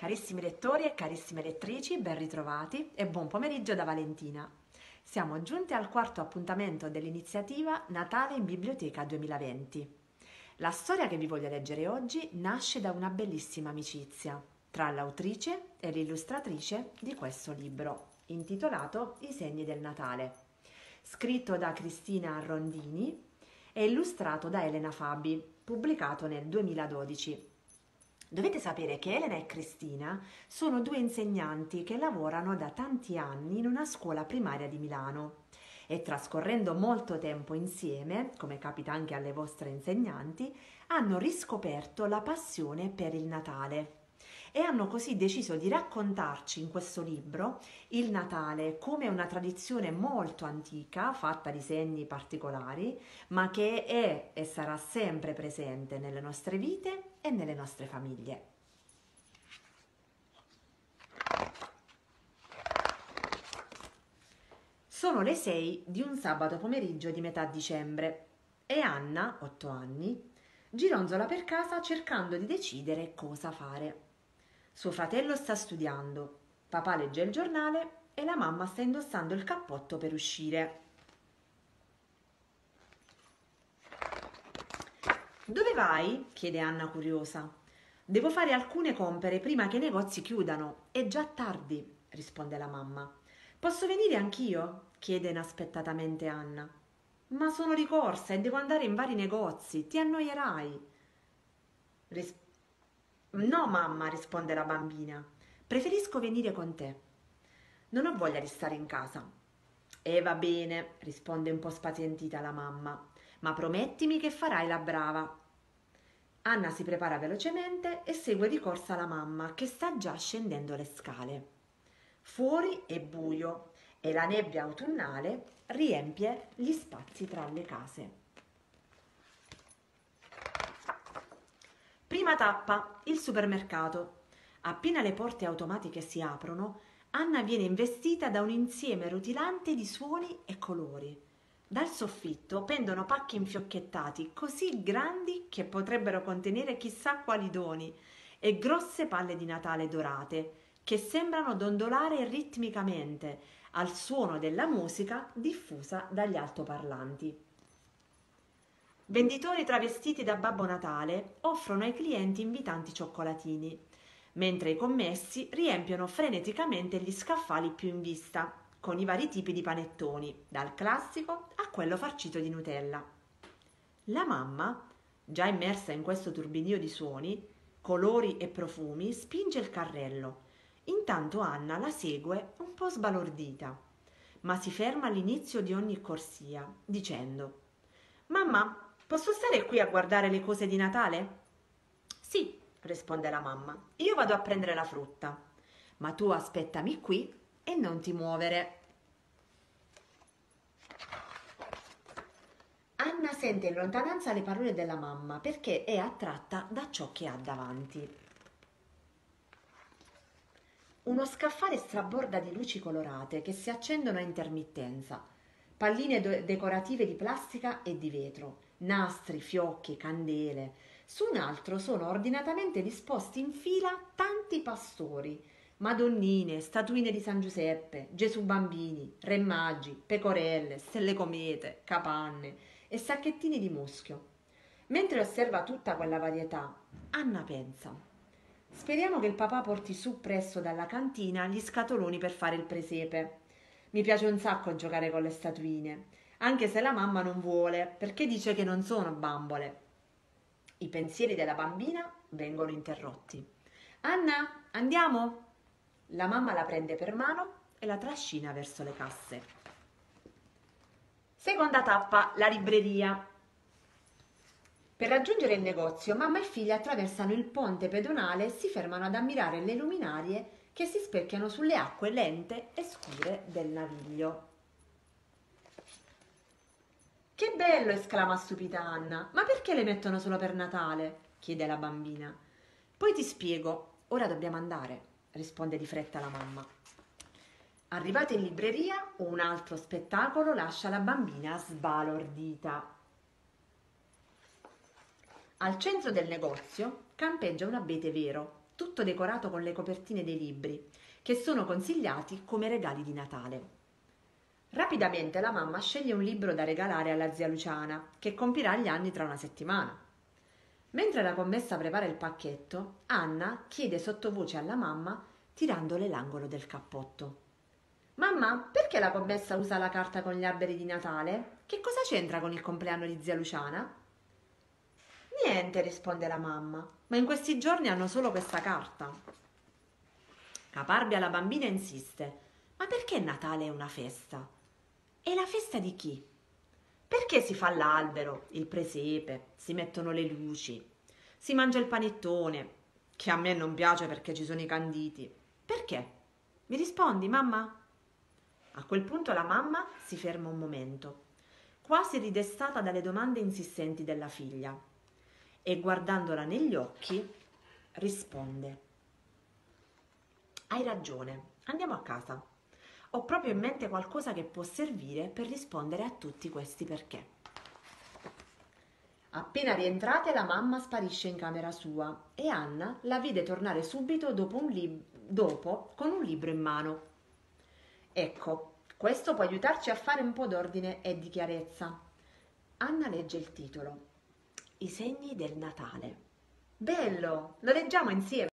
Carissimi lettori e carissime lettrici, ben ritrovati e buon pomeriggio da Valentina. Siamo giunti al quarto appuntamento dell'iniziativa Natale in Biblioteca 2020. La storia che vi voglio leggere oggi nasce da una bellissima amicizia tra l'autrice e l'illustratrice di questo libro, intitolato I segni del Natale, scritto da Cristina Rondini e illustrato da Elena Fabi, pubblicato nel 2012 Dovete sapere che Elena e Cristina sono due insegnanti che lavorano da tanti anni in una scuola primaria di Milano. E trascorrendo molto tempo insieme, come capita anche alle vostre insegnanti, hanno riscoperto la passione per il Natale. E hanno così deciso di raccontarci in questo libro il Natale come una tradizione molto antica, fatta di segni particolari, ma che è e sarà sempre presente nelle nostre vite e nelle nostre famiglie. Sono le 6 di un sabato pomeriggio di metà dicembre e Anna, 8 anni, gironzola per casa cercando di decidere cosa fare. Suo fratello sta studiando, papà legge il giornale e la mamma sta indossando il cappotto per uscire. Dove vai? chiede Anna curiosa. Devo fare alcune compere prima che i negozi chiudano. È già tardi, risponde la mamma. Posso venire anch'io? chiede inaspettatamente Anna. Ma sono ricorsa e devo andare in vari negozi, ti annoierai. Ris- No, mamma, risponde la bambina. Preferisco venire con te. Non ho voglia di stare in casa. E va bene, risponde un po' spazientita la mamma, ma promettimi che farai la brava. Anna si prepara velocemente e segue di corsa la mamma che sta già scendendo le scale. Fuori è buio e la nebbia autunnale riempie gli spazi tra le case. Prima tappa, il supermercato. Appena le porte automatiche si aprono, Anna viene investita da un insieme rutilante di suoni e colori. Dal soffitto pendono pacchi infiocchettati così grandi che potrebbero contenere chissà quali doni e grosse palle di Natale dorate che sembrano dondolare ritmicamente al suono della musica diffusa dagli altoparlanti. Venditori travestiti da Babbo Natale offrono ai clienti invitanti cioccolatini, mentre i commessi riempiono freneticamente gli scaffali più in vista, con i vari tipi di panettoni, dal classico quello farcito di Nutella. La mamma, già immersa in questo turbinio di suoni, colori e profumi, spinge il carrello. Intanto Anna la segue un po' sbalordita, ma si ferma all'inizio di ogni corsia, dicendo Mamma, Posso stare qui a guardare le cose di Natale? Sì, risponde la mamma. Io vado a prendere la frutta. Ma tu aspettami qui e non ti muovere. Anna sente in lontananza le parole della mamma perché è attratta da ciò che ha davanti. Uno scaffale straborda di luci colorate che si accendono a intermittenza, palline decorative di plastica e di vetro, nastri, fiocchi, candele. Su un altro sono ordinatamente disposti in fila tanti pastori, madonnine, statuine di San Giuseppe, Gesù bambini, re magi, pecorelle, stelle comete, capanne e sacchettini di muschio. Mentre osserva tutta quella varietà, Anna pensa: Speriamo che il papà porti su presto dalla cantina gli scatoloni per fare il presepe. Mi piace un sacco giocare con le statuine anche se la mamma non vuole, perché dice che non sono bambole. I pensieri della bambina vengono interrotti. Anna, andiamo? La mamma la prende per mano e la trascina verso le casse. Seconda tappa, la libreria. Per raggiungere il negozio, mamma e figlia attraversano il ponte pedonale e si fermano ad ammirare le luminarie che si specchiano sulle acque lente e scure del naviglio. Che bello! esclama stupita Anna. Ma perché le mettono solo per Natale? chiede la bambina. Poi ti spiego. Ora dobbiamo andare, risponde di fretta la mamma. Arrivate in libreria, un altro spettacolo lascia la bambina sbalordita. Al centro del negozio campeggia un abete vero, tutto decorato con le copertine dei libri, che sono consigliati come regali di Natale. Rapidamente la mamma sceglie un libro da regalare alla zia Luciana, che compirà gli anni tra una settimana. Mentre la commessa prepara il pacchetto, Anna chiede sottovoce alla mamma, tirandole l'angolo del cappotto. Mamma, perché la commessa usa la carta con gli alberi di Natale? Che cosa c'entra con il compleanno di zia Luciana? Niente, risponde la mamma, ma in questi giorni hanno solo questa carta. Caparbia la bambina insiste, ma perché Natale è una festa? E la festa di chi? Perché si fa l'albero, il presepe, si mettono le luci, si mangia il panettone, che a me non piace perché ci sono i canditi. Perché? Mi rispondi, mamma? A quel punto la mamma si ferma un momento, quasi ridestata dalle domande insistenti della figlia, e guardandola negli occhi risponde. Hai ragione, andiamo a casa. Ho proprio in mente qualcosa che può servire per rispondere a tutti questi perché. Appena rientrate la mamma sparisce in camera sua e Anna la vide tornare subito dopo, un lib- dopo con un libro in mano. Ecco, questo può aiutarci a fare un po' d'ordine e di chiarezza. Anna legge il titolo. I segni del Natale. Bello, lo leggiamo insieme.